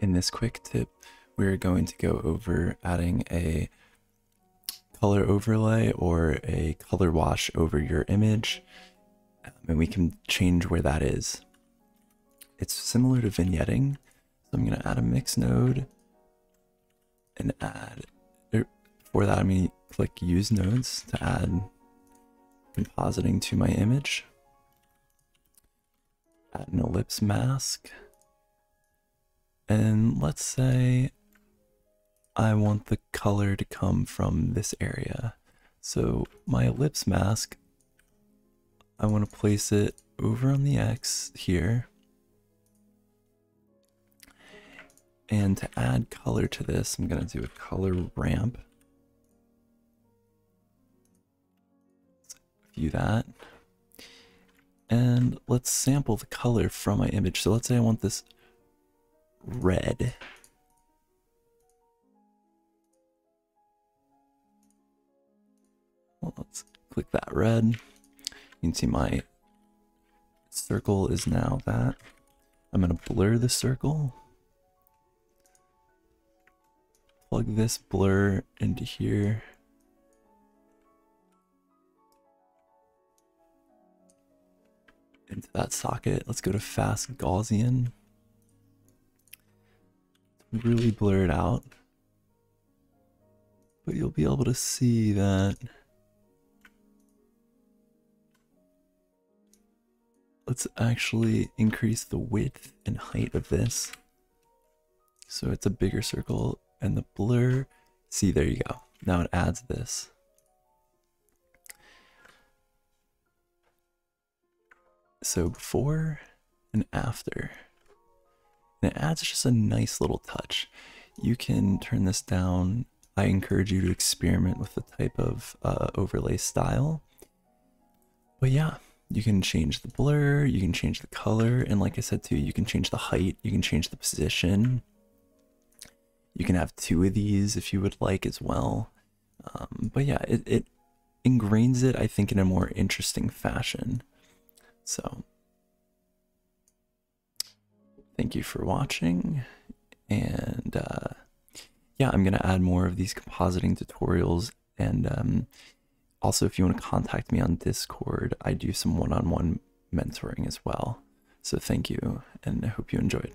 In this quick tip, we're going to go over adding a color overlay or a color wash over your image, um, and we can change where that is. It's similar to vignetting, so I'm going to add a mix node and add, er, for that I'm going to click use nodes to add compositing to my image. Add an ellipse mask. And let's say I want the color to come from this area. So my ellipse mask, I want to place it over on the X here. And to add color to this, I'm going to do a color ramp. View that. And let's sample the color from my image. So let's say I want this red. Well, let's click that red. You can see my circle is now that. I'm going to blur the circle. Plug this blur into here. Into that socket. Let's go to fast Gaussian really blur it out. But you'll be able to see that let's actually increase the width and height of this. So it's a bigger circle and the blur, see there you go. Now it adds this. So before and after. And it adds just a nice little touch. You can turn this down. I encourage you to experiment with the type of uh, overlay style. But yeah, you can change the blur, you can change the color, and like I said too, you can change the height, you can change the position. You can have two of these if you would like as well. Um, but yeah, it, it ingrains it, I think, in a more interesting fashion. So thank you for watching. And uh, yeah, I'm going to add more of these compositing tutorials. And um, also, if you want to contact me on Discord, I do some one on one mentoring as well. So thank you, and I hope you enjoyed.